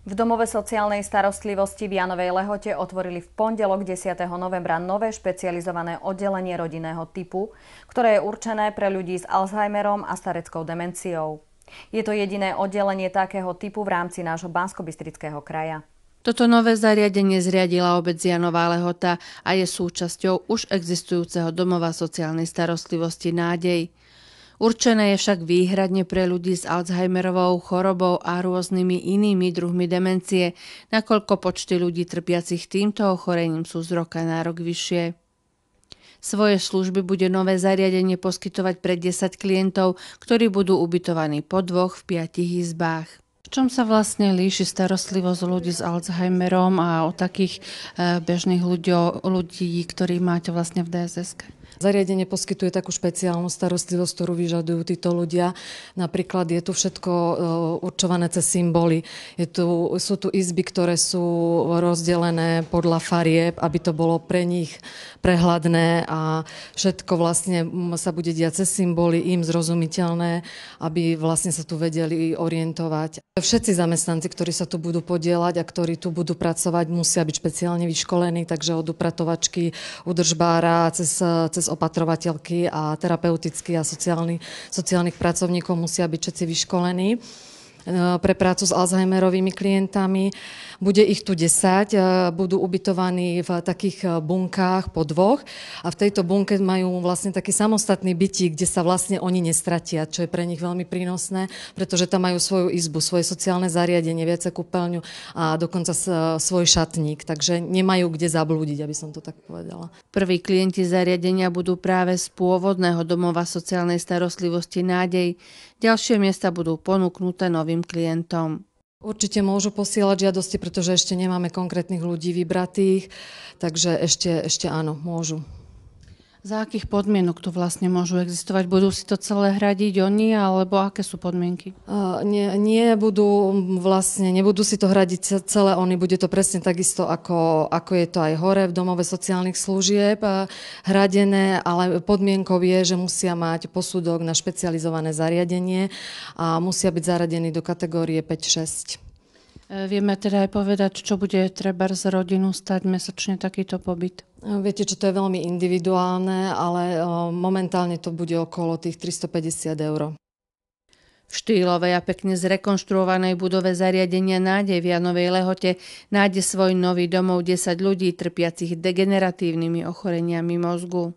V domove sociálnej starostlivosti v Janovej Lehote otvorili v pondelok 10. novembra nové špecializované oddelenie rodinného typu, ktoré je určené pre ľudí s Alzheimerom a stareckou demenciou. Je to jediné oddelenie takého typu v rámci nášho bansko kraja. Toto nové zariadenie zriadila obec Janová Lehota a je súčasťou už existujúceho domova sociálnej starostlivosti Nádej. Určené je však výhradne pre ľudí s Alzheimerovou chorobou a rôznymi inými druhmi demencie, nakoľko počty ľudí trpiacich týmto ochorením sú z roka na rok vyššie. Svoje služby bude nové zariadenie poskytovať pre 10 klientov, ktorí budú ubytovaní po dvoch v piatich izbách. V čom sa vlastne líši starostlivosť ľudí s Alzheimerom a o takých eh, bežných ľudí, ľudí ktorí máte vlastne v DSS? Zariadenie poskytuje takú špeciálnu starostlivosť, ktorú vyžadujú títo ľudia. Napríklad je tu všetko e, určované cez symboly. Je tu, sú tu izby, ktoré sú rozdelené podľa farieb, aby to bolo pre nich prehľadné a všetko vlastne sa bude diať cez symboly, im zrozumiteľné, aby vlastne sa tu vedeli orientovať. Všetci zamestnanci, ktorí sa tu budú podielať a ktorí tu budú pracovať, musia byť špeciálne vyškolení, takže od upratovačky, udržbára, cez, cez opatrovateľky a terapeutických a sociálny, sociálnych pracovníkov musia byť všetci vyškolení. Pre prácu s Alzheimerovými klientami. Bude ich tu 10, eh, budú ubytovaní v takých bunkách po dvoch a v tejto bunke majú vlastne taký samostatný bytík, kde sa vlastne oni nestratia, čo je pre nich veľmi prínosné, pretože tam majú svoju izbu, svoje sociálne zariadenie, viace kúpeľňu a dokonca svoj šatník, takže nemajú kde zablúdiť, aby som to tak povedala. Prví klienti zariadenia budú práve z pôvodného domova sociálnej starostlivosti Nádej. Ďalšie miesta budú ponúknuté novým klientom. Určite môžu posielať žiadosti, pretože ešte nemáme konkrétnych ľudí vybratých, takže ešte, ešte áno, môžu. Za akých podmienok tu vlastne môžu existovať? Budú si to celé hradiť oni, alebo aké sú podmienky? Uh, nie, nie budú vlastne, nebudú si to hradiť celé oni, bude to presne takisto, ako, ako je to aj hore v domove sociálnych služieb hradené, ale podmienkou je, že musia mať posudok na špecializované zariadenie a musia byť zaradení do kategórie 5-6. E, vieme teda aj povedať, čo bude treba z rodinu stať mesačne takýto pobyt? Viete, čo to je veľmi individuálne, ale momentálne to bude okolo tých 350 eur. V štýlovej a pekne zrekonštruovanej budove zariadenia Nádej v Janovej Lehote nájde svoj nový domov 10 ľudí trpiacich degeneratívnymi ochoreniami mozgu.